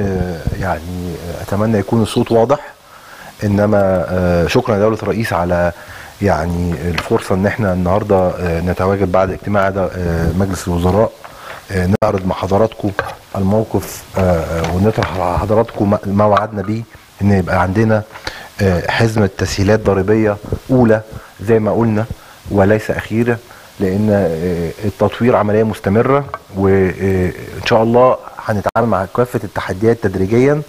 آه، يعني أتمنى يكون الصوت واضح إنما آه، شكرا لدوله الرئيس على يعني الفرصة إن إحنا النهارده آه، نتواجد بعد اجتماع آه، مجلس الوزراء نعرض مع حضراتكم الموقف ونطرح على حضراتكم ما- وعدنا بيه إن يبقى عندنا حزمة تسهيلات ضريبية أولى زي ما قلنا وليس أخيرة لأن التطوير عملية مستمرة وان شاء الله هنتعامل مع كافة التحديات تدريجيا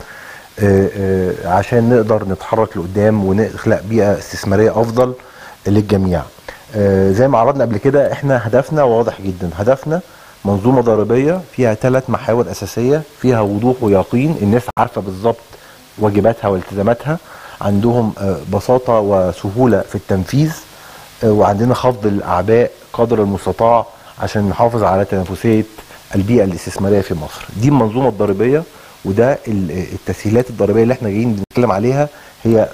آه، آه، عشان نقدر نتحرك لقدام ونخلق بيئة استثمارية أفضل للجميع. آه، زي ما عرضنا قبل كده إحنا هدفنا واضح جدا، هدفنا منظومة ضريبية فيها ثلاث محاور أساسية فيها وضوح ويقين الناس عارفة بالظبط واجباتها والتزاماتها عندهم بساطة وسهولة في التنفيذ وعندنا خفض الأعباء قدر المستطاع عشان نحافظ على تنافسية البيئة الاستثمارية في مصر. دي المنظومة الضريبية وده ال- التسهيلات الضريبية اللي إحنا جايين بنتكلم عليها هي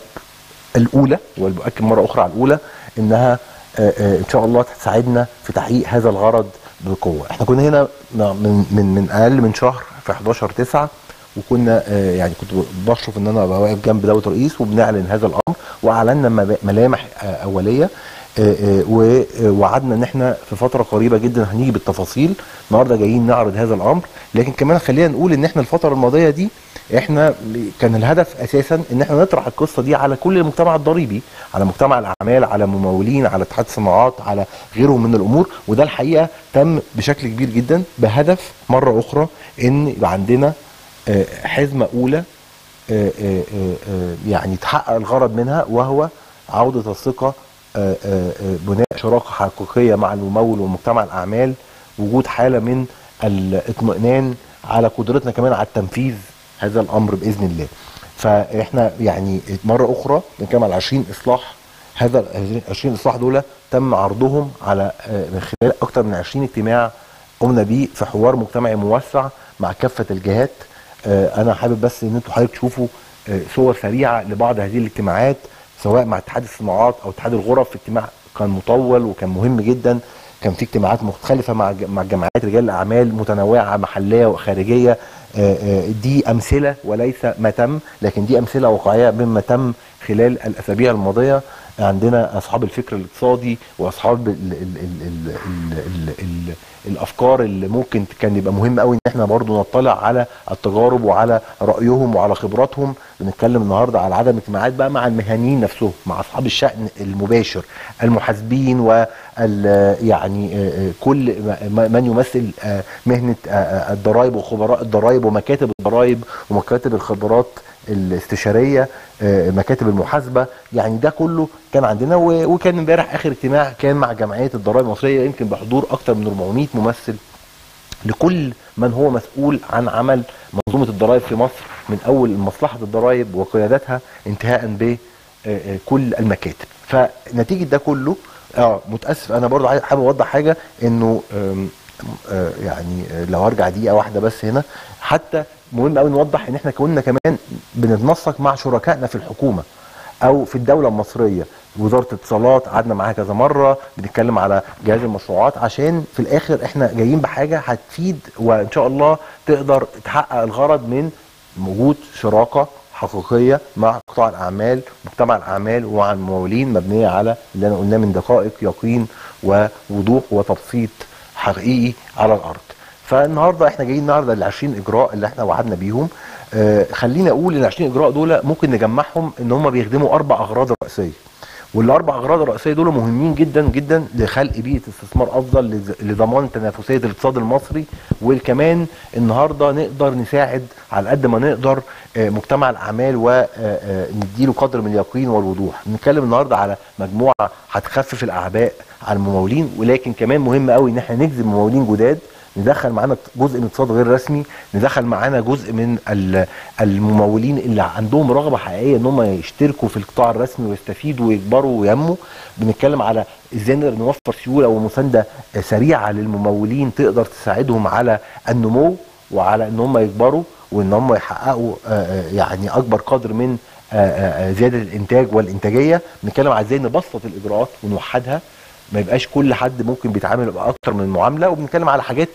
الأولى والمؤكد مرة أخرى على الأولى إنها آه، آه، إن شاء الله تساعدنا في تحقيق هذا الغرض بقوة. إحنا كنا هنا من من من أقل من شهر في 11 9 وكنا آه، يعني كنت بشرف إن أنا أبقى واقف جنب دولة الرئيس وبنعلن هذا الأمر وأعلنا ملامح أولية. ووعدنا إن إحنا في فترة قريبة جدا هنيجي بالتفاصيل. النهارده جايين نعرض هذا الأمر. لكن كمان خلينا نقول إن إحنا الفترة الماضية دي إحنا كان الهدف أساسا إن إحنا نطرح القصة دي على كل المجتمع الضريبي على مجتمع الأعمال على ممولين على اتحاد الصناعات على غيرهم من الأمور. وده الحقيقة تم بشكل كبير جدا بهدف مرة أخرى إن يبقى عندنا آه، حزمة أولى آه، آه، آه، آه، يعني تحقق الغرض منها وهو عودة الثقة آه، آه، آه، بناء شراكة حقيقية مع الممول ومجتمع الأعمال وجود حالة من الاطمئنان على قدرتنا كمان على التنفيذ هذا الأمر بإذن الله. فإحنا يعني مرة أخرى بنتكلم على 20 إصلاح هذا ال 20 إصلاح دول تم عرضهم على آه، من خلال أكثر من 20 اجتماع قمنا بيه في حوار مجتمعي موسع مع كافة الجهات آه، أنا حابب بس إن أنتوا حضرتك تشوفوا آه، صور سريعة لبعض هذه الاجتماعات سواء مع اتحاد الصناعات أو اتحاد الغرف اجتماع كان مطول وكان مهم جدا. كان في اجتماعات مختلفة مع مع جمعيات رجال الأعمال متنوعة محلية وخارجية. آه، آه، دي أمثلة وليس ما تم لكن دي أمثلة واقعية مما تم خلال الأسابيع الماضية. عندنا أصحاب الفكر الاقتصادي وأصحاب ال ال ال ال ال ال ال الأفكار اللي ممكن كان يبقى مهم قوي إن إحنا برضو نطلع على التجارب وعلى رأيهم وعلى خبراتهم. بنتكلم النهارده على عدم اجتماعات بقى مع المهنيين نفسهم مع أصحاب الشأن المباشر المحاسبين وال يعني آه، آه، كل من يمثل آه، مهنة الضرائب وخبراء الضرائب ومكاتب الضرائب ومكاتب الخبرات الاستشارية آه، مكاتب المحاسبة يعني ده كله كان عندنا وكان امبارح آخر اجتماع كان مع جمعية الضرائب المصرية يمكن بحضور أكثر من 400 ممثل. لكل من هو مسؤول عن عمل منظومة الضرائب في مصر من أول مصلحة الضرائب وقيادتها انتهاء ب آه، آه، كل المكاتب. فنتيجة ده كله آه متأسف أنا عايز- حابب أوضح حاجة إنه يعني لو أرجع دقيقة واحدة بس هنا حتى مهم قوي نوضح إن إحنا كنا كمان بنتنسق مع شركائنا في الحكومة أو في الدولة المصرية. وزارة الاتصالات قعدنا معاها كذا مرة بنتكلم على جهاز المشروعات عشان في الآخر إحنا جايين بحاجة هتفيد وإن شاء الله تقدر تحقق الغرض من وجود شراكة حقيقية مع قطاع الأعمال مجتمع الأعمال ومع الممولين مبنية على اللي أنا قلناه من دقائق يقين ووضوح وتبسيط حقيقي على الأرض. فالنهارده إحنا جايين نعرض ال 20 إجراء اللي إحنا وعدنا بيهم. آه أقول ال 20 إجراء دول ممكن نجمعهم إن هم بيخدموا أربع أغراض رئيسية. والأربع أغراض الرئيسية دول مهمين جدا جدا لخلق بيئة استثمار أفضل لضمان تنافسية الاقتصاد المصري. وكمان النهارده نقدر نساعد على قد ما نقدر آه، مجتمع الأعمال ونديله قدر من اليقين والوضوح. بنتكلم النهارده على مجموعة هتخفف الأعباء على الممولين. ولكن كمان مهم قوي إن إحنا نجذب ممولين جداد. ندخل معانا جزء من الاقتصاد غير رسمي ندخل معانا جزء من ال- الممولين اللي عندهم رغبة حقيقية إن هم يشتركوا في القطاع الرسمي ويستفيدوا ويكبروا وينموا. بنتكلم على إزاي نقدر نوفر سيولة ومسانده سريعة للممولين تقدر تساعدهم على النمو وعلى إن هم يكبروا وإن هم يحققوا آه، آه، يعني أكبر قدر من آه، زيادة الإنتاج والإنتاجية. بنتكلم على إزاي نبسط الإجراءات ونوحدها. ما يبقاش كل حد ممكن بيتعامل باكتر من معاملة وبنتكلم على حاجات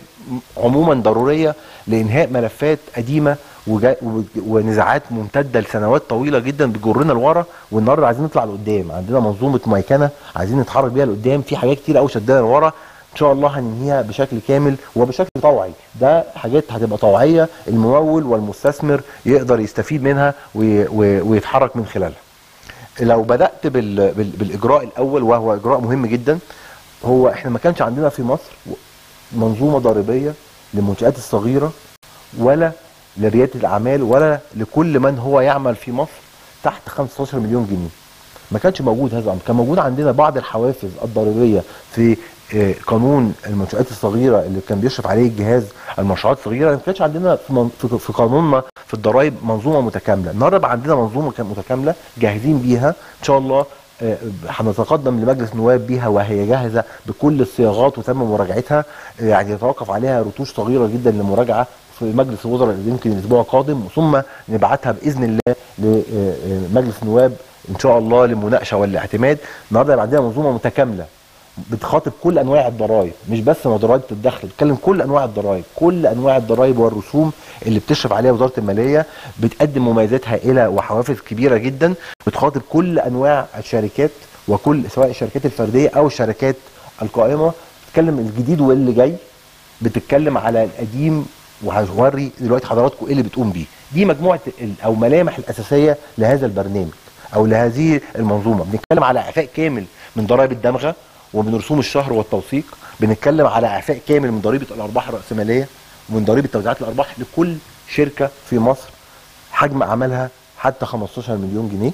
عموما ضرورية لإنهاء ملفات قديمة ونزاعات ممتدة لسنوات طويلة جدا بتجرنا لورا والنهاردة عايزين نطلع لقدام. عندنا منظومة ميكنه عايزين نتحرك بيها لقدام في حاجات كتير قوي شدانا لورا. إن شاء الله هننهيها بشكل كامل وبشكل طوعي. ده حاجات هتبقى طوعية الممول والمستثمر يقدر يستفيد منها وي- وي- ويتحرك من خلالها. لو بدأت بال... بال... بالإجراء الأول وهو إجراء مهم جدا هو إحنا ما كانش عندنا في مصر منظومة ضريبية للمنشآت الصغيرة ولا لريادة الأعمال ولا لكل من هو يعمل في مصر تحت 15 مليون جنيه. ما كانش موجود هذا الأمر. كان موجود عندنا بعض الحوافز الضريبيه في آه، قانون المنشآت الصغيرة اللي كان بيشرف عليه الجهاز المشروعات الصغيرة ما كانش عندنا في من- في- قانوننا في الضرائب منظومة متكاملة. النهارده بقى عندنا منظومة كان متكاملة جاهزين بيها. إن شاء الله آه، هنتقدم لمجلس النواب بيها وهي جاهزة بكل الصياغات وتم مراجعتها. آه، يعني يتوقف عليها رتوش صغيرة جدا للمراجعه في مجلس الوزراء يمكن الأسبوع القادم ثم نبعتها بإذن الله لمجلس النواب إن شاء الله للمناقشة والاعتماد. النهارده يبقى عندنا منظومة متكاملة بتخاطب كل أنواع الضرائب مش بس ضرائب الدخل بتتكلم كل أنواع الضرائب كل أنواع الضرائب والرسوم اللي بتشرف عليها وزارة المالية بتقدم مميزات هائله وحوافز كبيرة جدا بتخاطب كل أنواع الشركات وكل سواء الشركات الفردية أو الشركات القائمة. بتتكلم الجديد واللي جاي بتتكلم على القديم وهوري دلوقتي حضراتكم إيه اللي بتقوم بيه. دي مجموعة أو ملامح الأساسية لهذا البرنامج. أو لهذه المنظومة. بنتكلم على إعفاء كامل من ضرائب الدمغة ومن رسوم الشهر والتوثيق. بنتكلم على إعفاء كامل من ضريبة الأرباح الرأسمالية ومن ضريبة توزيعات الأرباح لكل شركة في مصر. حجم عملها حتى 15 مليون جنيه.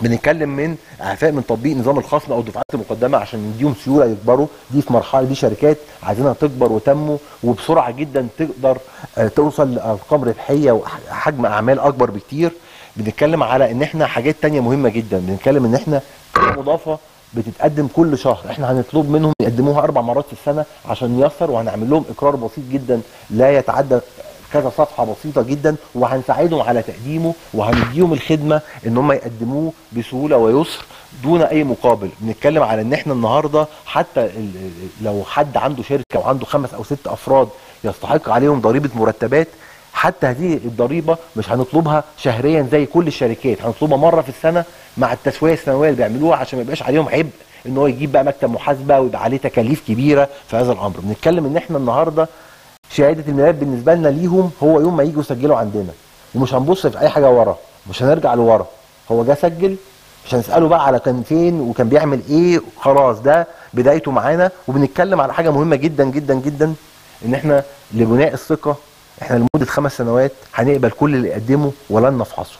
بنتكلم من إعفاء من تطبيق نظام الخصم أو الدفعات المقدمة عشان نديهم سيولة يكبروا. دي في مرحلة دي شركات عايزينها تكبر وتنمو وبسرعة جدا تقدر آه، توصل لأرقام ربحية وحجم أعمال أكبر بكتير. بنتكلم على إن إحنا حاجات تانية مهمة جدا. بنتكلم إن إحنا مضافة بتتقدم كل شهر. إحنا هنطلب منهم يقدموها أربع مرات في السنة عشان نيسر وهنعمل لهم إقرار بسيط جدا. لا يتعدى كذا صفحة بسيطة جدا. وهنساعدهم على تقديمه وهنديهم الخدمة إن هم يقدموه بسهولة ويسر دون أي مقابل. بنتكلم على إن إحنا النهارده حتى لو حد عنده شركة وعنده خمس أو ست أفراد يستحق عليهم ضريبة مرتبات حتى هذه الضريبة مش هنطلبها شهريا زي كل الشركات. هنطلبها مرة في السنة مع التسوية السنوية اللي بيعملوها عشان ما يبقاش عليهم عبء إن هو يجيب بقى مكتب محاسبة ويبقى عليه تكاليف كبيرة في هذا الأمر. بنتكلم إن إحنا النهارده شهادة الميلاد بالنسبة لنا ليهم هو يوم ما يجوا يسجلوا عندنا. ومش هنبص في أي حاجة ورا. مش هنرجع لورا. هو جه سجل. مش هنسأله بقى على كان فين وكان بيعمل إيه. خلاص ده بدايته معانا. وبنتكلم على حاجة مهمة جدا جدا جدا. إن إحنا لبناء الثقة إحنا لمدة خمس سنوات هنقبل كل اللي يقدمه ولن نفحصه.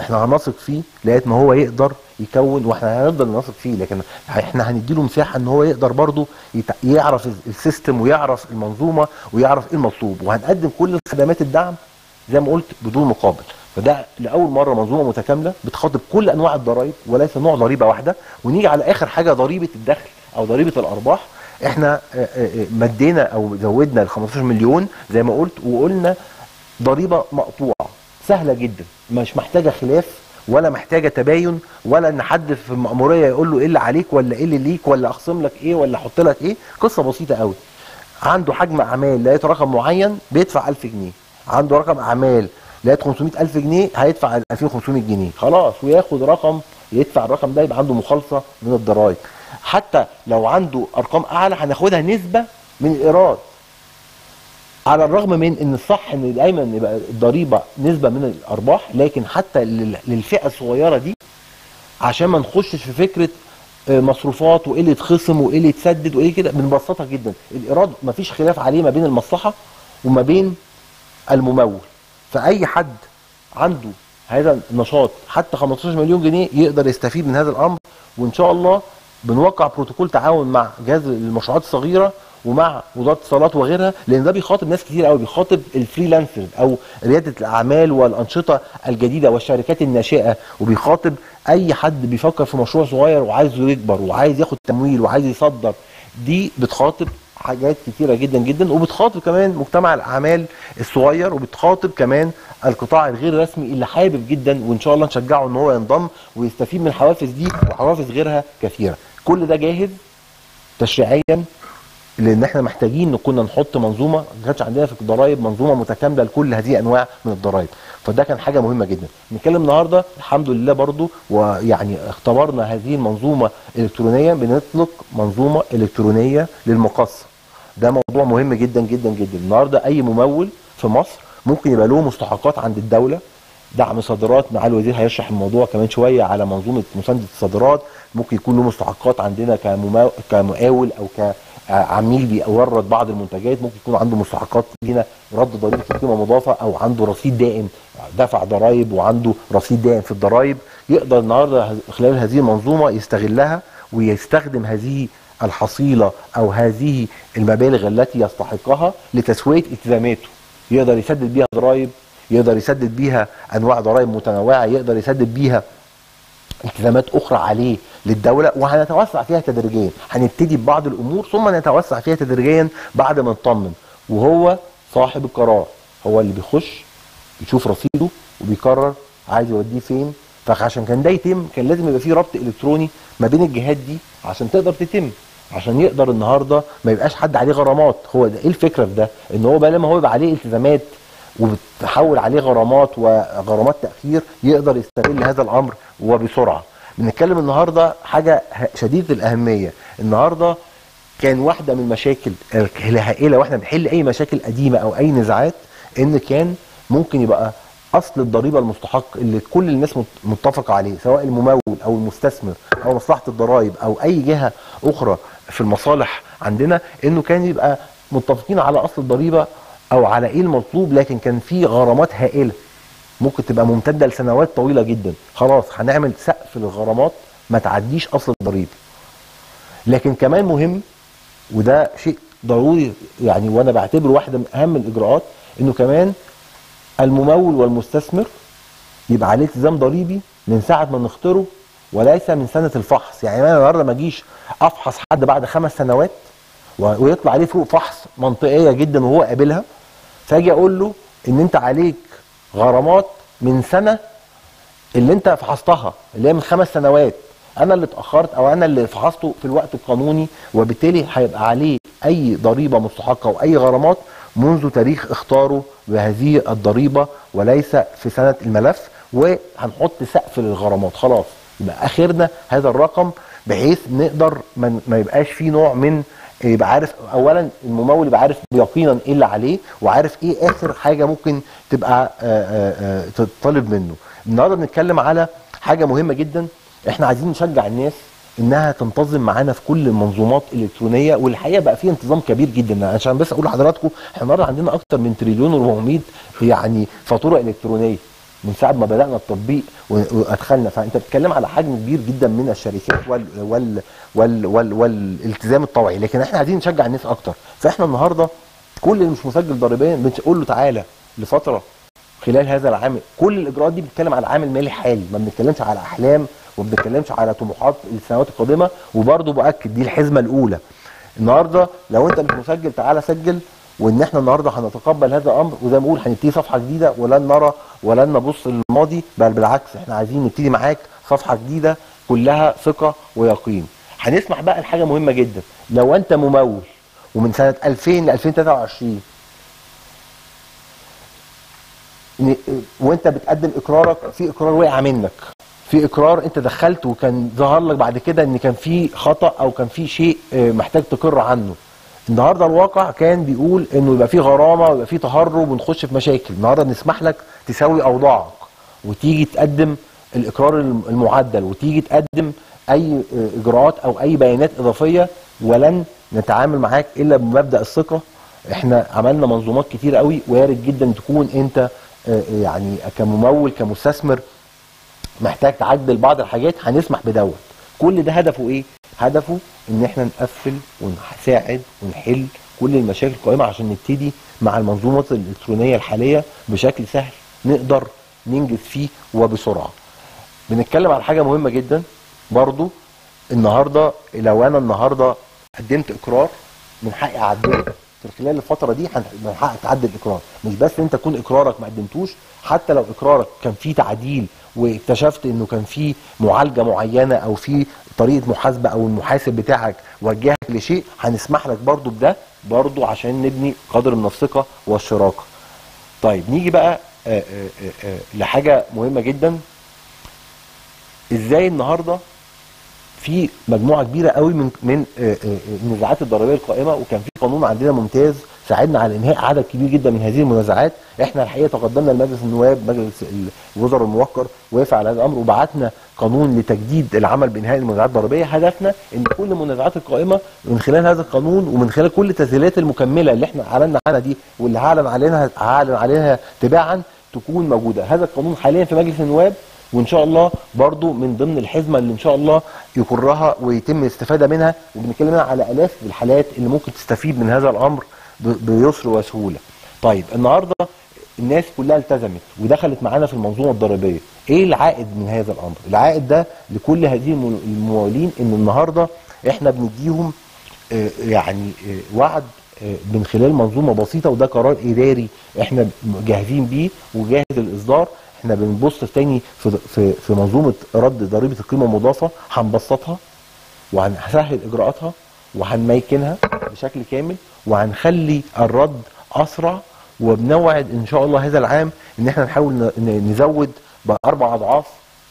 إحنا هنثق فيه لغاية ما هو يقدر يكون وإحنا هنفضل نثق فيه لكن إحنا هنديله مساحة إن هو يقدر برضه يعرف ال- السيستم ويعرف المنظومة ويعرف إيه المطلوب. وهنقدم كل خدمات الدعم زي ما قلت بدون مقابل. فده لأول مرة منظومة متكاملة بتخاطب كل أنواع الضرائب وليس نوع ضريبة واحدة. ونيجي على آخر حاجة ضريبة الدخل أو ضريبة الأرباح. إحنا آه، آه، مدينا أو زودنا ال 15 مليون زي ما قلت وقلنا ضريبة مقطوعة سهلة جدا مش محتاجة خلاف ولا محتاجة تباين ولا إن حد في المأمورية يقول له إيه اللي عليك ولا إيه اللي ليك ولا اخصم لك إيه ولا أحط لك إيه. قصة بسيطة قوي عنده حجم أعمال لقيت رقم معين بيدفع 1000 جنيه. عنده رقم أعمال لقيت 500000 جنيه هيدفع 2500 جنيه. خلاص وياخد رقم يدفع الرقم ده يبقى عنده مخالصه من الضرائب. حتى لو عنده أرقام أعلى هناخدها نسبة من الإيراد. على الرغم من إن الصح إن دايما يبقى الضريبة نسبة من الأرباح لكن حتى لل- للفئة الصغيرة دي عشان ما نخشش في فكرة آه، مصروفات وايه اللي يتخصم وايه اللي يتسدد وإيه كده بنبسطها جدا. الإيراد مفيش خلاف عليه ما بين المصلحة وما بين الممول. فأي حد عنده هذا النشاط حتى 15 مليون جنيه يقدر يستفيد من هذا الأمر وإن شاء الله بنوقع بروتوكول تعاون مع جهاز المشروعات الصغيرة ومع وزارة الاتصالات وغيرها لأن ده بيخاطب ناس كتير قوي بيخاطب الفريلانسرز أو ريادة الأعمال والأنشطة الجديدة والشركات الناشئة وبيخاطب أي حد بيفكر في مشروع صغير وعايزه يكبر وعايز ياخد تمويل وعايز يصدر. دي بتخاطب حاجات كتيرة جدا جدا وبتخاطب كمان مجتمع الأعمال الصغير وبتخاطب كمان القطاع الغير رسمي اللي حابب جدا وإن شاء الله نشجعه إن هو ينضم ويستفيد من الحوافز دي وحوافز غيرها كثيرة. كل ده جاهز تشريعيا لأن إحنا محتاجين كنا نحط منظومة ما كانش عندنا في الضرايب منظومة متكاملة لكل هذه أنواع من الضرايب فده كان حاجة مهمة جدا. نتكلم النهارده الحمد لله برضو ويعني اختبرنا هذه المنظومة الكترونيا بنطلق منظومة إلكترونية للمقصه ده موضوع مهم جدا جدا جدا. النهارده أي ممول في مصر ممكن يبقى له مستحقات عند الدولة دعم صادرات. مع الوزير هيشرح الموضوع كمان شوية على منظومة مساندة الصادرات. ممكن يكون له مستحقات عندنا كمقاول أو كعميل بيورد بعض المنتجات. ممكن يكون عنده مستحقات لينا رد ضريبه قيمة مضافة أو عنده رصيد دائم دفع ضرائب وعنده رصيد دائم في الضرائب. يقدر النهارده خلال هذه المنظومة يستغلها ويستخدم هذه الحصيلة أو هذه المبالغ التي يستحقها لتسوية إلتزاماته. يقدر يسدد بيها ضرائب يقدر يسدد بيها أنواع ضرائب متنوعة يقدر يسدد بيها التزامات أخرى عليه للدولة. وهنتوسع فيها تدريجيا. هنبتدي ببعض الأمور ثم نتوسع فيها تدريجيا بعد ما نطمن. وهو صاحب القرار. هو اللي بيخش يشوف رصيده وبيقرر عايز يوديه فين. فعشان كان ده يتم كان لازم يبقى فيه ربط إلكتروني ما بين الجهات دي عشان تقدر تتم. عشان يقدر النهارده ما يبقاش حد عليه غرامات. هو ده إيه الفكرة في ده؟ إن هو بقى لما هو يبقى عليه التزامات وبتحول عليه غرامات وغرامات تأخير يقدر يستغل هذا الأمر وبسرعة. بنتكلم النهارده حاجة شديده الاهميه النهارده كان واحدة من المشاكل الهائلة وإحنا بنحل أي مشاكل قديمة أو أي نزاعات إن كان ممكن يبقى أصل الضريبة المستحق اللي كل الناس مت- متفقة عليه سواء الممول أو المستثمر أو مصلحة الضرائب أو أي جهة أخرى في المصالح عندنا إنه كان يبقى متفقين على أصل الضريبة أو على إيه المطلوب لكن كان في غرامات هائلة. ممكن تبقى ممتدة لسنوات طويلة جدا. خلاص هنعمل سقف للغرامات ما تعديش أصل الضريبة. لكن كمان مهم وده شيء ضروري يعني وأنا بعتبره واحدة من أهم الإجراءات إنه كمان الممول والمستثمر يبقى عليه التزام ضريبي من ساعة ما نختاره وليس من سنة الفحص. يعني أنا النهارده ما أجيش أفحص حد بعد خمس سنوات ويطلع عليه فوق فحص منطقية جدا وهو قابلها. فاجي أقول له ان انت عليك غرامات من سنة اللي انت فحصتها اللي هي من خمس سنوات. أنا اللي اتأخرت أو أنا اللي فحصته في الوقت القانوني وبالتالي هيبقى عليه اي ضريبة مستحقة أو اي غرامات منذ تاريخ اختاره بهذه الضريبة وليس في سنة الملف. وهنحط سقف للغرامات. خلاص يبقى اخرنا هذا الرقم بحيث نقدر ما ما يبقاش فيه نوع من يبقى عارف اولا الممول يبقى عارف يقينا إيه اللي عليه وعارف إيه آخر حاجة ممكن تبقى آه، آه، آه، تطلب منه. النهارده بنتكلم على حاجة مهمة جدا إحنا عايزين نشجع الناس إنها تنتظم معانا في كل المنظومات الإلكترونية والحقيقة بقى في انتظام كبير جدا. عشان بس أقول لحضراتكم إحنا النهارده عندنا أكتر من تريليون و400 يعني فاتورة إلكترونية. من ساعة ما بدأنا التطبيق وأدخلنا. فأنت بتتكلم على حجم كبير جدا من الشركات وال وال وال وال والالتزام الطوعي لكن إحنا عايزين نشجع الناس أكتر. فإحنا النهارده كل اللي مش مسجل ضريبيا بنقول له تعالى لفترة خلال هذا العام. كل الإجراءات دي بتتكلم على عامل مالي حالي. ما بنتكلمش على أحلام وما بنتكلمش على طموحات السنوات القادمة. وبرضه باكد دي الحزمة الأولى. النهارده لو أنت مش مسجل تعالى سجل وإن إحنا النهارده هنتقبل هذا الامر وزي ما بقول هنبتدي صفحة جديدة ولن نرى ولن نبص للماضي بل بالعكس إحنا عايزين نبتدي معاك صفحة جديدة كلها ثقة ويقين. هنسمح بقى لحاجه مهمة جدا. لو أنت ممول ومن سنة 2000 ل 2023 ن- وأنت بتقدم إقرارك في إقرار وقع منك. في إقرار أنت دخلته وكان ظهر لك بعد كده إن كان في خطأ أو كان في شيء آه، محتاج تقر عنه. النهارده الواقع كان بيقول إنه يبقى في غرامة ويبقى في تهرب ونخش في مشاكل. النهارده بنسمح لك تساوي أوضاعك وتيجي تقدم الإقرار الم- المعدل وتيجي تقدم أي آه، إجراءات أو أي بيانات إضافية ولن نتعامل معاك إلا بمبدأ الثقة. إحنا عملنا منظومات كتير قوي وارد جدا تكون أنت آه، يعني كممول كمستثمر محتاج تعدل بعض الحاجات هنسمح بدوت. كل ده هدفه إيه؟ هدفه إن إحنا نقفل ونساعد ونحل كل المشاكل القائمة عشان نبتدي مع المنظومات الإلكترونية الحالية بشكل سهل نقدر ننجز فيه وبسرعة. بنتكلم على حاجة مهمة جدا برضو. النهارده لو أنا النهارده قدمت إقرار من حقي أعدله في خلال الفترة دي هنحقق تعدي الإقرار. مش بس أنت تكون إقرارك ما قدمتوش حتى لو إقرارك كان فيه تعديل واكتشفت إنه كان في معالجة معينة أو في طريقة محاسبة أو المحاسب بتاعك وجهك لشيء هنسمح لك برضو بده برضو عشان نبني قدر من الثقة والشراكة. طيب نيجي بقى آآ آآ لحاجة مهمة جدا إزاي النهارده في مجموعة كبيرة قوي من من النزاعات الضريبية القائمة وكان في قانون عندنا ممتاز ساعدنا على إنهاء عدد كبير جدا من هذه المنازعات. إحنا الحقيقة تقدمنا لمجلس النواب مجلس الوزراء الموقر وافق على هذا الأمر وبعتنا قانون لتجديد العمل بإنهاء المنازعات الضريبية. هدفنا إن كل المنازعات القائمة من خلال هذا القانون ومن خلال كل التسهيلات المكملة اللي إحنا اعلنا عنها دي واللي هعلن عليها هعلن عليها تباعا تكون موجودة. هذا القانون حاليا في مجلس النواب وإن شاء الله برضو من ضمن الحزمة اللي إن شاء الله يقرها ويتم الاستفادة منها. وبنتكلم على آلاف الحالات اللي ممكن تستفيد من هذا الأمر. بيسر وسهولة. طيب النهارده الناس كلها التزمت ودخلت معانا في المنظومة الضريبية، إيه العائد من هذا الأمر؟ العائد ده لكل هذه الممولين إن النهارده إحنا بنديهم يعني وعد من خلال منظومة بسيطة وده قرار إداري إحنا جاهزين بيه وجاهز الإصدار إحنا بنبص تاني في في منظومة رد ضريبة القيمة المضافة هنبسطها وهنسهل إجراءاتها وهنميكنها بشكل كامل وهنخلي الرد أسرع وبنوعد إن شاء الله هذا العام إن إحنا نحاول نزود بأربع أضعاف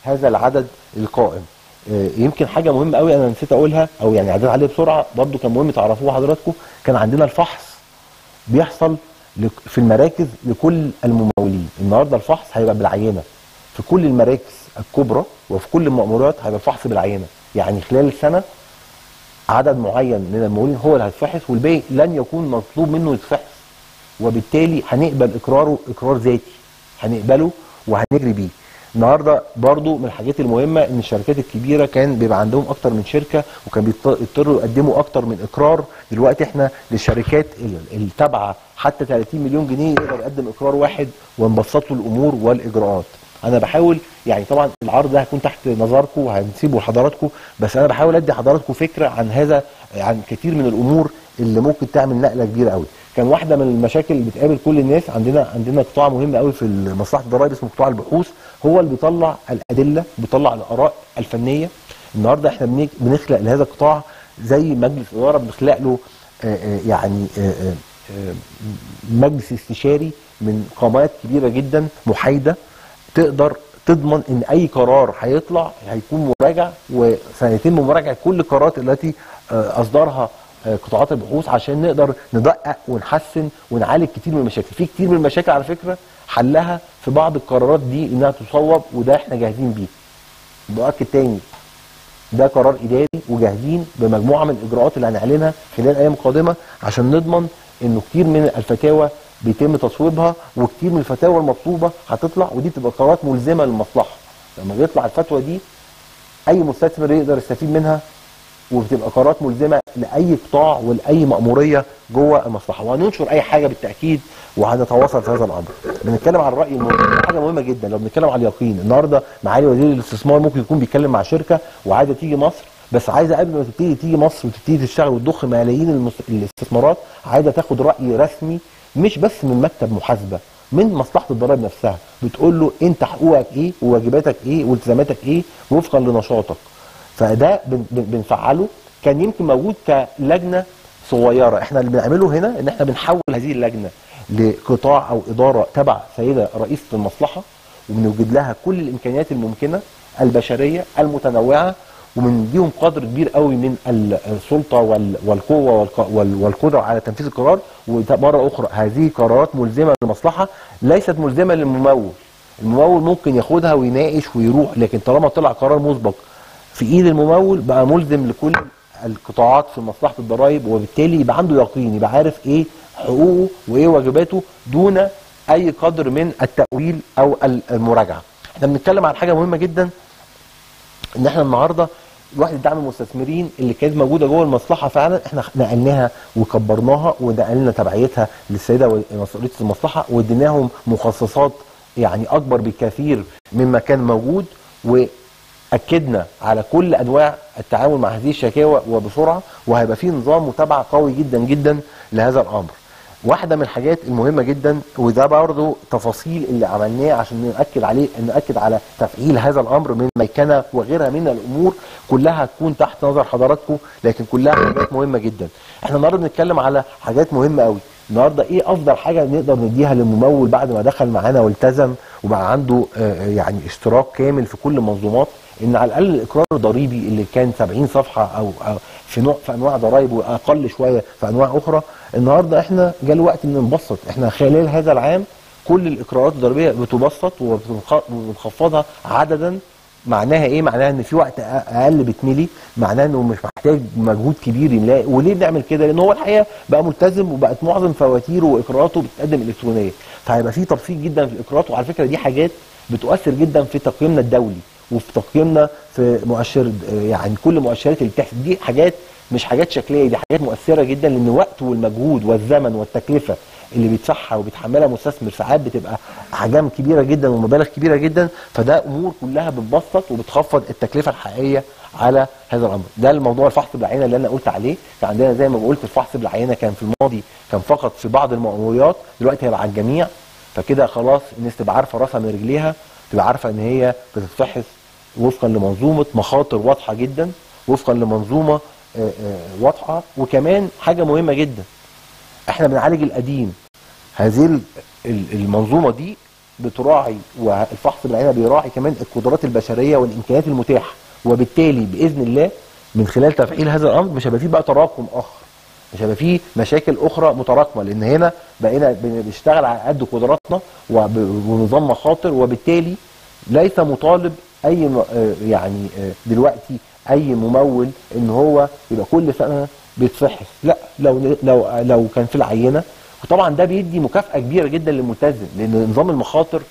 هذا العدد القائم. يمكن حاجة مهمة قوي أنا نسيت أقولها أو يعني عديت عليها بسرعة برضو كان مهم تعرفوها حضراتكم. كان عندنا الفحص بيحصل في المراكز لكل الممولين. النهارده الفحص هيبقى بالعينة. في كل المراكز الكبرى وفي كل المأمورات هيبقى الفحص بالعينة. يعني خلال السنة عدد معين من الممولين هو اللي هيتفحص والباقي لن يكون مطلوب منه يتفحص. وبالتالي هنقبل إقراره إقرار ذاتي. هنقبله وهنجري بيه. النهارده برضو من الحاجات المهمة إن الشركات الكبيرة كان بيبقى عندهم أكتر من شركة وكان بيضطروا يقدموا أكتر من إقرار. دلوقتي إحنا للشركات التابعة حتى 30 مليون جنيه يقدر يقدم إقرار واحد ونبسط له الأمور والإجراءات. أنا بحاول يعني طبعا العرض ده هيكون تحت نظركم وهنسيبه لحضراتكم بس أنا بحاول ادي حضراتكم فكرة عن هذا عن كثير من الأمور اللي ممكن تعمل نقلة كبيرة قوي. كان واحدة من المشاكل اللي بتقابل كل الناس عندنا عندنا قطاع مهم قوي في مصلحة الضرائب اسمه قطاع البحوث هو اللي بيطلع الأدلة بيطلع الآراء الفنية. النهارده إحنا بنخلق لهذا القطاع زي مجلس اداره بنخلق له يعني مجلس استشاري من قامات كبيرة جدا محايدة. تقدر تضمن إن أي قرار هيطلع هيكون مراجع وسيتم مراجعة كل القرارات التي أصدرها قطاعات البحوث عشان نقدر ندقق ونحسن ونعالج كتير من المشاكل. في كتير من المشاكل على فكرة حلها في بعض القرارات دي إنها تصوب وده إحنا جاهزين بيه. باكد تاني ده قرار إداري وجاهزين بمجموعة من الإجراءات اللي هنعلنها خلال الأيام القادمه عشان نضمن إنه كتير من الفتاوى بيتم تصويبها وكتير من الفتاوى المطلوبة هتطلع ودي بتبقى قرارات ملزمة للمصلحة لما بيطلع الفتوى دي أي مستثمر يقدر يستفيد منها وبتبقى قرارات ملزمة لأي قطاع ولأي مأمورية جوه المصلحة وهننشر أي حاجة بالتأكيد وهنتواصل في هذا الأمر. بنتكلم عن الراي المهم حاجة مهمة جدا لو بنتكلم عن اليقين النهارده معالي وزير الاستثمار ممكن يكون بيتكلم مع شركة وعايزة تيجي مصر بس عايزة قبل ما تبتدي تيجي مصر وتبتدي تشتغل وتضخ ملايين. الاستثمارات عايزة تاخد رأي رسمي مش بس من مكتب محاسبة من مصلحة الضرائب نفسها. بتقول له انت حقوقك إيه وواجباتك إيه والتزاماتك إيه وفقا لنشاطك. فده بنفعله. كان يمكن موجود كلجنة صغيرة. إحنا اللي بنعمله هنا ان إحنا بنحول هذه اللجنة لقطاع أو ادارة تبع سيدة رئيسة المصلحة وبنوجد لها كل الامكانيات الممكنة البشرية المتنوعة وبنديهم قدر كبير قوي من السلطة والقوة والقدرة على تنفيذ القرار ومره أخرى هذه قرارات ملزمة للمصلحه ليست ملزمة للممول الممول ممكن ياخدها ويناقش ويروح لكن طالما طلع قرار مسبق في إيد الممول بقى ملزم لكل القطاعات في مصلحة الضرائب وبالتالي يبقى عنده يقين يبقى عارف إيه حقوقه وإيه واجباته دون أي قدر من التأويل أو المراجعة. إحنا بنتكلم عن حاجة مهمة جدا إن إحنا النهارده وحده دعم المستثمرين اللي كانت موجودة جوه المصلحة فعلا إحنا نقلناها وكبرناها ونقلنا تبعيتها للسيدة مسؤولية المصلحة واديناهم مخصصات يعني أكبر بكثير مما كان موجود وأكدنا على كل أنواع التعامل مع هذه الشكاوى وبسرعة وهيبقى في نظام متابعة قوي جدا جدا لهذا الأمر. واحدة من الحاجات المهمة جدا وده برضه تفاصيل اللي عملناه عشان نأكد عليه نأكد على تفعيل هذا الأمر من ميكنة وغيرها من الأمور كلها هتكون تحت نظر حضراتكم لكن كلها حاجات مهمة جدا. إحنا النهارده بنتكلم على حاجات مهمة قوي النهارده إيه أفضل حاجة نقدر نديها للممول بعد ما دخل معانا والتزم وبقى عنده آه، يعني اشتراك كامل في كل المنظومات إن على الأقل الإقرار الضريبي اللي كان 70 صفحة أو في نوع في أنواع ضرائب واقل شوية في أنواع أخرى النهارده إحنا جاء الوقت إن نبسط. إحنا خلال هذا العام كل الإقرارات الضريبية بتبسط وبنخفضها عددا. معناها إيه؟ معناها إن في وقت أقل بتملي، معناها إنه مش محتاج مجهود كبير يملاقي، وليه بنعمل كده؟ لأن هو الحقيقة بقى ملتزم وبقت معظم فواتيره وإقراراته بتتقدم الكترونيه، فهيبقى في تبسيط جدا في الإقرارات. وعلى فكرة دي حاجات بتؤثر جدا في تقييمنا الدولي. وفي تقييمنا في مؤشر يعني كل مؤشرات اللي دي حاجات مش حاجات شكلية دي حاجات مؤثرة جدا لأن الوقت والمجهود والزمن والتكلفة اللي بيدفعها وبيتحملها مستثمر ساعات بتبقى احجام كبيرة جدا ومبالغ كبيرة جدا فده أمور كلها بتبسط وبتخفض التكلفة الحقيقية على هذا الأمر. ده الموضوع الفحص بالعينة اللي أنا قلت عليه. كان عندنا زي ما قلت الفحص بالعينة كان في الماضي كان فقط في بعض المأموريات دلوقتي هيبقى على الجميع فكده خلاص الناس تبقى عارفة راسها من رجليها تبقى عارفة إن هي بتتفحص وفقا لمنظومة مخاطر واضحة جدا وفقا لمنظومة آه، آه، واضحة. وكمان حاجة مهمة جدا إحنا بنعالج القديم. هذه ال- ال- المنظومة دي بتراعي والفحص بالعينه بيراعي كمان القدرات البشرية والإمكانيات المتاحة. وبالتالي بإذن الله من خلال تفعيل هذا الأمر مش هيبقى فيه بقى تراكم آخر مش هيبقى فيه مشاكل أخرى متراكمة. لأن هنا بقينا بن- بنشتغل على قد قدراتنا وب- ونظام مخاطر. وبالتالي ليس مطالب أي آه يعني آه دلوقتي أي ممول إن هو يبقى كل سنة بيتفحص. لا لو لو لو كان في العينة. وطبعا ده بيدي مكافأة كبيرة جدا للملتزم لأن نظام المخاطر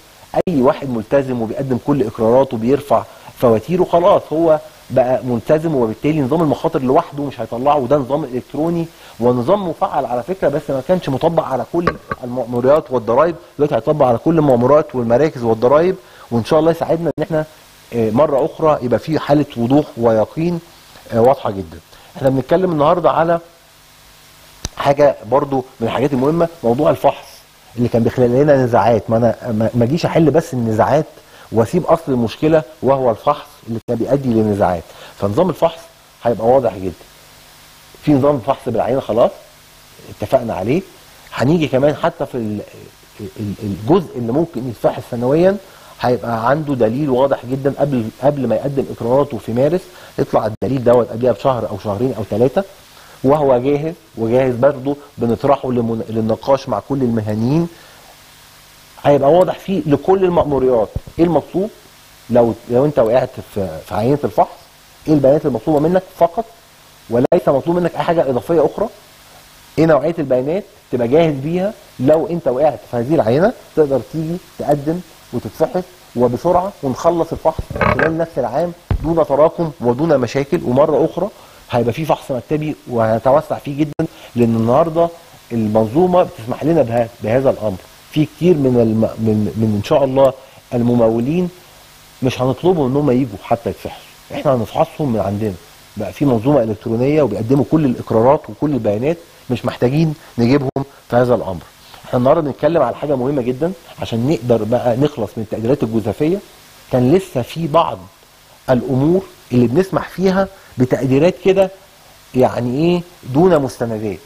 أي واحد ملتزم وبيقدم كل اقراراته وبيرفع فواتيره خلاص هو بقى ملتزم وبالتالي نظام المخاطر لوحده مش هيطلعه. وده نظام إلكتروني ونظام مفعل على فكرة بس ما كانش مطبق على كل المأموريات والضرائب. دلوقتي هيطبق على كل المأمورات والمراكز والضرائب. وإن شاء الله يساعدنا إن إحنا مرة أخرى يبقى في حالة وضوح ويقين آه، واضحة جدا. إحنا بنتكلم النهارده على حاجة برضو من الحاجات المهمة موضوع الفحص اللي كان بيخلق لنا نزاعات. ما أنا ما- أجيش أحل بس النزاعات وأسيب أصل المشكلة وهو الفحص اللي كان بيؤدي للنزاعات فنظام الفحص هيبقى واضح جدا. في نظام فحص بالعينة خلاص اتفقنا عليه. هنيجي كمان حتى في ال- ال- الجزء اللي ممكن يتفحص سنويا هيبقى عنده دليل واضح جدا قبل قبل ما يقدم إقراراته في مارس. يطلع الدليل دوت قبلها بشهر أو شهرين أو ثلاثة وهو جاهز وجاهز برضه بنطرحه لمن- للنقاش مع كل المهنيين. هيبقى واضح فيه لكل المأموريات. إيه المطلوب؟ لو لو أنت وقعت في في عينة الفحص إيه البيانات المطلوبة منك فقط؟ وليس مطلوب منك أي حاجة إضافية أخرى؟ إيه نوعية البيانات تبقى جاهز بيها؟ لو أنت وقعت في هذه العينة تقدر تيجي تقدم وتتفحص وبسرعة ونخلص الفحص خلال نفس العام دون تراكم ودون مشاكل. ومرة أخرى هيبقى في فحص مكتبي وهنتوسع فيه جدا لأن النهارده المنظومة بتسمح لنا بهذا الأمر. في كتير من الم... من من إن شاء الله الممولين مش هنطلبهم إن هم يجوا حتى يتفحصوا إحنا هنفحصهم من عندنا. بقى في منظومة إلكترونية وبيقدموا كل الإقرارات وكل البيانات مش محتاجين نجيبهم في هذا الأمر. إحنا النهارده بنتكلم على حاجة مهمة جدا عشان نقدر بقى نخلص من التقديرات الجزافيه كان لسه في بعض الأمور اللي بنسمح فيها بتقديرات كده يعني إيه دون مستندات.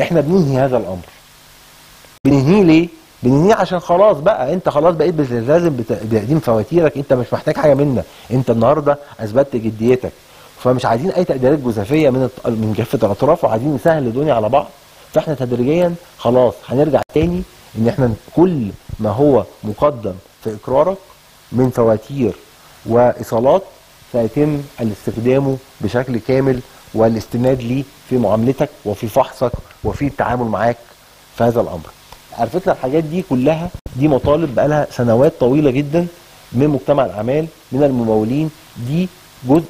إحنا بننهي هذا الأمر. بننهيه ليه؟ بننهيه عشان خلاص بقى أنت خلاص بقيت بتلتزم بت- بتقديم فواتيرك أنت مش محتاج حاجة منا. أنت النهارده أثبتت جديتك. فمش عايزين أي تقديرات جزافيه من من كافه الأطراف وعايزين نسهل الدنيا على بعض. فاحنا تدريجيا خلاص هنرجع تاني إن إحنا كل ما هو مقدم في إقرارك من فواتير وإيصالات سيتم الاستخدامه بشكل كامل والاستناد ليه في معاملتك وفي فحصك وفي التعامل معاك في هذا الأمر. على فكرة الحاجات دي كلها دي مطالب بقالها سنوات طويلة جدا من مجتمع الأعمال من الممولين دي جزء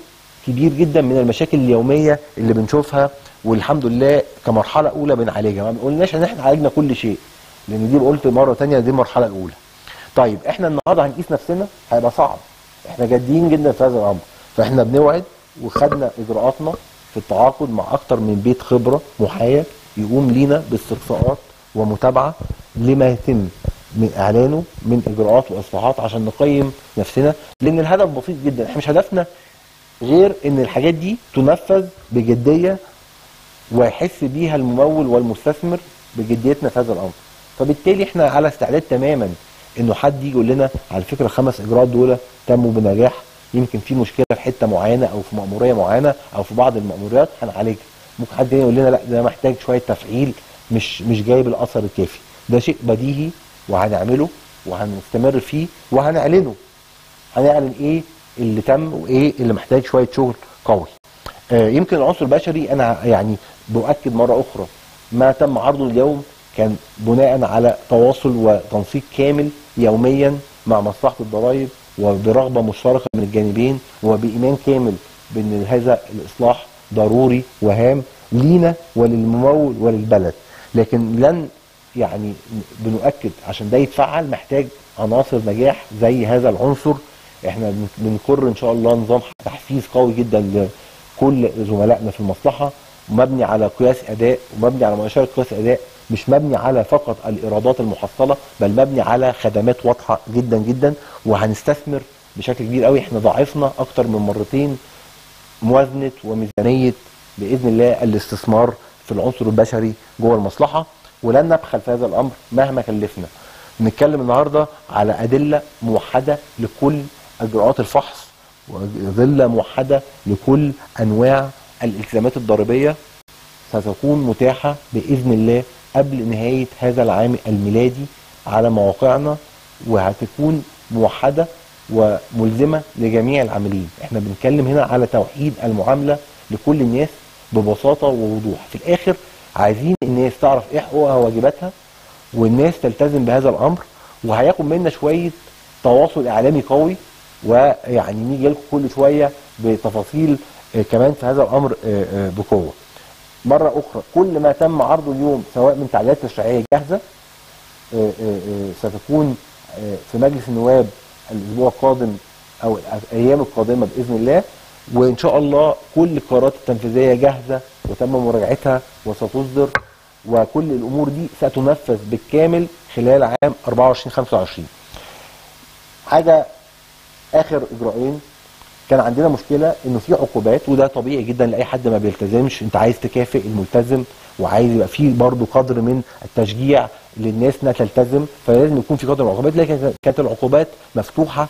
كبير جدا من المشاكل اليومية اللي بنشوفها والحمد لله كمرحلة أولى بنعالجها ما قلناش إن إحنا عالجنا كل شيء لأن دي قلت مرة تانية دي المرحله الاولى. طيب إحنا النهارده هنقيس نفسنا هيبقى صعب. إحنا جادين جدا في هذا الأمر. فإحنا بنوعد وخدنا إجراءاتنا في التعاقد مع أكتر من بيت خبرة محايد يقوم لينا باستقصاءات ومتابعة لما يتم من إعلانه من إجراءات وإصلاحات عشان نقيم نفسنا. لأن الهدف بسيط جدا. إحنا مش هدفنا غير إن الحاجات دي تنفذ بجدية ويحس بيها الممول والمستثمر بجديتنا في هذا الأمر. فبالتالي إحنا على استعداد تماما إنه حد يجي يقول لنا على فكرة الخمس إجراءات دول تموا بنجاح. يمكن في مشكلة في حتة معينة أو في مأمورية معينة أو في بعض المأموريات هنعالجها. ممكن حد يقول لنا لا ده محتاج شوية تفعيل مش مش جايب الأثر الكافي. ده شيء بديهي وهنعمله وهنستمر فيه وهنعلنه. هنعلن إيه اللي تم وإيه اللي محتاج شوية شغل قوي. آه يمكن العنصر البشري أنا يعني باكد مرة أخرى ما تم عرضه اليوم كان بناء على تواصل وتنسيق كامل يوميا مع مصلحة الضرائب وبرغبة مشتركة من الجانبين وبإيمان كامل بأن هذا الإصلاح ضروري وهام لينا وللممول وللبلد. لكن لن يعني بنؤكد عشان ده يتفعل محتاج عناصر نجاح زي هذا العنصر. إحنا بنقر إن شاء الله نظام تحفيز قوي جدا لكل زملائنا في المصلحة. مبني على قياس أداء ومبني على مؤشرات قياس أداء مش مبني على فقط الإيرادات المحصلة بل مبني على خدمات واضحة جدا جدا وهنستثمر بشكل كبير قوي إحنا ضاعفنا أكتر من مرتين موازنة وميزانية بإذن الله الاستثمار في العنصر البشري جوه المصلحة ولن نبخل في هذا الأمر مهما كلفنا. بنتكلم النهارده على أدلة موحدة لكل إجراءات الفحص وأدلة موحدة لكل أنواع الالتزامات الضريبية ستكون متاحة بإذن الله قبل نهاية هذا العام الميلادي على مواقعنا وهتكون موحدة وملزمة لجميع العاملين. إحنا بنتكلم هنا على توحيد المعاملة لكل الناس ببساطة ووضوح. في الآخر عايزين الناس تعرف إيه حقوقها وواجباتها والناس تلتزم بهذا الأمر وهياخد منا شوية تواصل إعلامي قوي ويعني نيجي لكم كل شوية بتفاصيل كمان في هذا الأمر بقوة. مرة أخرى كل ما تم عرضه اليوم سواء من تعديلات تشريعية جاهزة ستكون في مجلس النواب الأسبوع القادم أو الأيام القادمة بإذن الله. وإن شاء الله كل القرارات التنفيذية جاهزة وتم مراجعتها وستصدر وكل الأمور دي ستنفذ بالكامل خلال عام 24 25 حاجة آخر إجراءين. كان عندنا مشكلة إنه في عقوبات وده طبيعي جدا لأي حد ما بيلتزمش. أنت عايز تكافئ الملتزم وعايز يبقى في برضه قدر من التشجيع للناس إنها تلتزم. فلازم يكون في قدر من العقوبات لكن كانت العقوبات مفتوحة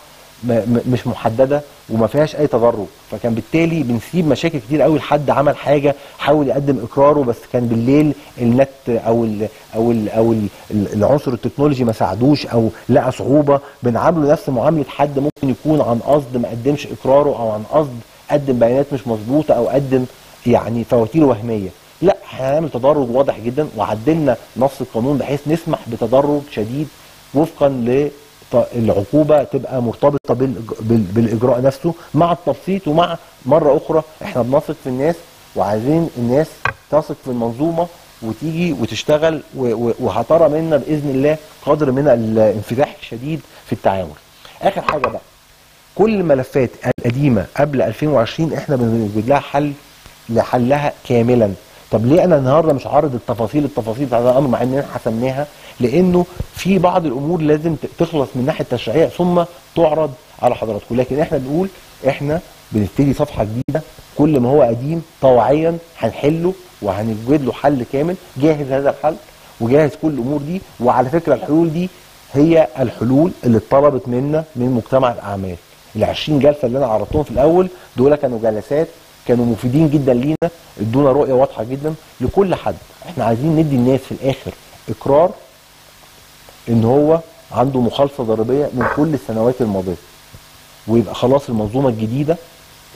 مش محددة وما فيهاش أي تدرج فكان بالتالي بنسيب مشاكل كتير قوي لحد عمل حاجة حاول يقدم إقراره بس كان بالليل النت أو ال أو ال أو ال العنصر التكنولوجي ما ساعدوش أو لقى صعوبة. بنعامله نفس معاملة حد ممكن يكون عن قصد ما قدمش إقراره أو عن قصد قدم بيانات مش مظبوطة أو قدم يعني فواتير وهمية. لا هنعمل تدرج واضح جدا وعدلنا نص القانون بحيث نسمح بتدرج شديد وفقا ل العقوبة تبقى مرتبطة بالإجراء نفسه مع التبسيط ومع مرة أخرى إحنا بنثق في الناس وعايزين الناس تثق في المنظومة وتيجي وتشتغل وهترى منا بإذن الله قدر من الانفتاح الشديد في التعامل. آخر حاجة بقى كل الملفات القديمة قبل 2020 إحنا بنوجد لها حل لحلها كاملا. طب ليه أنا النهارده مش عارض التفاصيل التفاصيل بتاع الأمر مع اننا حسمناها لأنه في بعض الأمور لازم تخلص من الناحيه التشريعية ثم تعرض على حضراتكم. لكن إحنا بنقول إحنا بنبتدي صفحة جديدة. كل ما هو قديم طوعيا هنحله وهنوجد له حل كامل. جاهز هذا الحل وجاهز كل الأمور دي. وعلى فكرة الحلول دي هي الحلول اللي اتطلبت منا من مجتمع الأعمال. ال 20 جلسة اللي أنا عرضتهم في الأول دول كانوا جلسات كانوا مفيدين جدا لينا. ادونا رؤية واضحة جدا لكل حد. إحنا عايزين ندي الناس في الآخر إقرار إن هو عنده مخالفة ضريبية من كل السنوات الماضية. ويبقى خلاص المنظومة الجديدة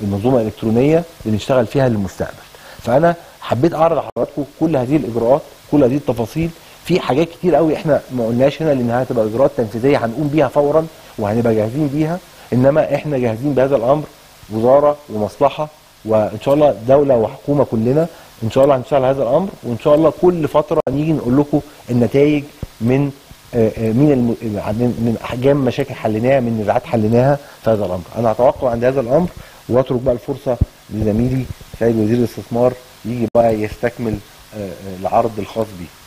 المنظومة الإلكترونية اللي نشتغل فيها للمستقبل. فأنا حبيت أعرض على حضراتكم كل هذه الإجراءات كل هذه التفاصيل. في حاجات كتير قوي إحنا ما قلناش هنا لأنها هتبقى إجراءات تنفيذية هنقوم بيها فورا وهنبقى جاهزين بيها. إنما إحنا جاهزين بهذا الأمر وزارة ومصلحة وإن شاء الله دولة وحكومة كلنا إن شاء الله هنشتغل هذا الأمر. وإن شاء الله كل فترة نيجي نقول لكم النتائج من من الم... من أحجام مشاكل حليناها من نزاعات حليناها في هذا الأمر. أنا أتوقع عند هذا الأمر وأترك بقى الفرصة لزميلي سيد وزير الاستثمار يجي بقى يستكمل آه، آه، العرض الخاص بيه.